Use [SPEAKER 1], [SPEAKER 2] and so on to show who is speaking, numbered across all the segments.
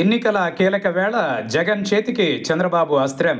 [SPEAKER 1] ఎన్నికల కీలక వేళ జగన్ చేతికి చంద్రబాబు అస్త్రం.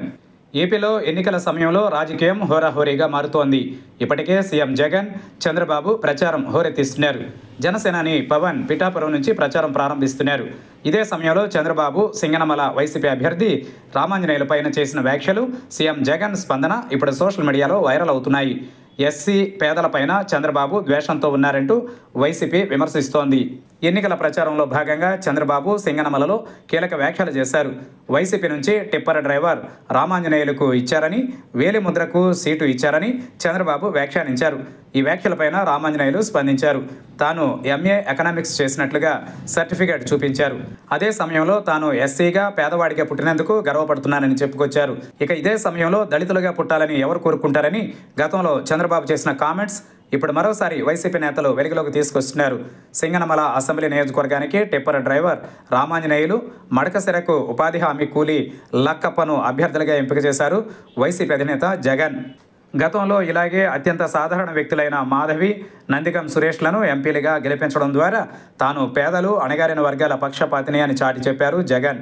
[SPEAKER 1] ఏపీలో ఎన్నికల సమయంలో రాజకీయం హోరాహోరీగా మారుతోంది. ఇప్పటికే సీఎం జగన్ చంద్రబాబు ప్రచారం హోరెత్తిస్తున్నారు. జనసేనాని పవన్ పిఠాపురం నుంచి ప్రచారం ప్రారంభిస్తున్నారు. ఇదే సమయంలో చంద్రబాబు సింగనమల వైసీపీ అభ్యర్థి రామాంజనేయులపైన చేసిన వ్యాఖ్యలు సీఎం జగన్ స్పందన ఇప్పుడు సోషల్ మీడియాలో వైరల్ అవుతున్నాయి. ఎస్సీ పేదలపైన చంద్రబాబు ద్వేషంతో ఉన్నారంటూ వైసీపీ విమర్శిస్తోంది. ఎన్నికల ప్రచారంలో భాగంగా చంద్రబాబు సింగనమలలో కీలక వ్యాఖ్యలు చేశారు. వైసీపీ నుంచి టిప్పర్ డ్రైవర్ రామాంజనేయులకు ఇచ్చారని వేలిముద్రకు సీటు ఇచ్చారని చంద్రబాబు వ్యాఖ్యానించారు. ఈ వ్యాఖ్యలపైన రామాంజనేయులు స్పందించారు. తాను ఎంఏ ఎకనామిక్స్ చేసినట్లుగా సర్టిఫికేట్ చూపించారు. అదే సమయంలో తాను ఎస్సీగా పేదవాడిగా పుట్టినందుకు గర్వపడుతున్నానని చెప్పుకొచ్చారు. ఇక ఇదే సమయంలో దళితులుగా పుట్టాలని ఎవరు కోరుకుంటారని గతంలో చంద్రబాబు చేసిన కామెంట్స్ ఇప్పుడు మరోసారి వైసీపీ నేతలు వెలుగులోకి తీసుకొస్తున్నారు. సింగనమల అసెంబ్లీ నియోజకవర్గానికి టిప్పర్ డ్రైవర్ రామాంజనేయులు మడకసిరకు ఉపాధి హామీ కూలీ లక్కప్పను అభ్యర్థులుగా ఎంపిక చేశారు వైసీపీ అధినేత జగన్. గతంలో ఇలాగే అత్యంత సాధారణ వ్యక్తులైన మాధవి నందిగం సురేష్లను ఎంపీలుగా గెలిపించడం ద్వారా తాను పేదలు అణగారిన వర్గాల పక్షపాతిని అని చాటి చెప్పారు జగన్.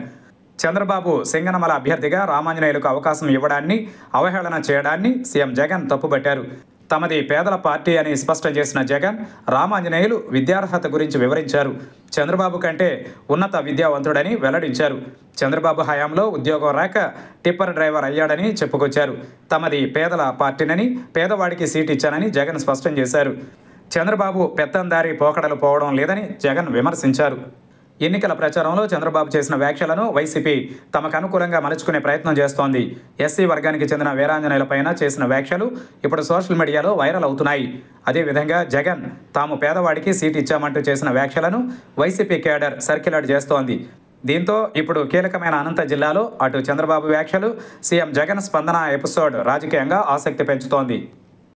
[SPEAKER 1] చంద్రబాబు సింగనమల అభ్యర్థిగా రామాంజనేయులకు అవకాశం ఇవ్వడాన్ని అవహేళన చేయడాన్ని సీఎం జగన్ తప్పుపట్టారు తమది పేదల పార్టీ అని స్పష్టం చేసిన జగన్ రామాంజనేయులు విద్యార్హత గురించి వివరించారు. చంద్రబాబు కంటే ఉన్నత విద్యావంతుడని వెల్లడించారు. చంద్రబాబు హయాంలో ఉద్యోగం రాక టిప్పర్ డ్రైవర్ అయ్యాడని చెప్పుకొచ్చారు. తమది పేదల పార్టీనని పేదవాడికి సీట్ ఇచ్చానని జగన్ స్పష్టం చేశారు. చంద్రబాబు పెత్తందారి పోకడలు పోవడం లేదని జగన్ విమర్శించారు. ఎన్నికల ప్రచారంలో చంద్రబాబు చేసిన వ్యాఖ్యలను వైసీపీ తమకు అనుకూలంగా మలుచుకునే ప్రయత్నం చేస్తోంది. ఎస్సీ వర్గానికి చెందిన వీరాంజనేయులపైన చేసిన వ్యాఖ్యలు ఇప్పుడు సోషల్ మీడియాలో వైరల్ అవుతున్నాయి. అదేవిధంగా జగన్ తాము పేదవాడికి సీట్ ఇచ్చామంటూ చేసిన వ్యాఖ్యలను వైసీపీ కేడర్ సర్క్యులేట్ చేస్తోంది. దీంతో ఇప్పుడు కీలకమైన అనంత జిల్లాలో అటు చంద్రబాబు వ్యాఖ్యలు సీఎం జగన్ స్పందన ఎపిసోడ్ రాజకీయంగా ఆసక్తి పెంచుతోంది.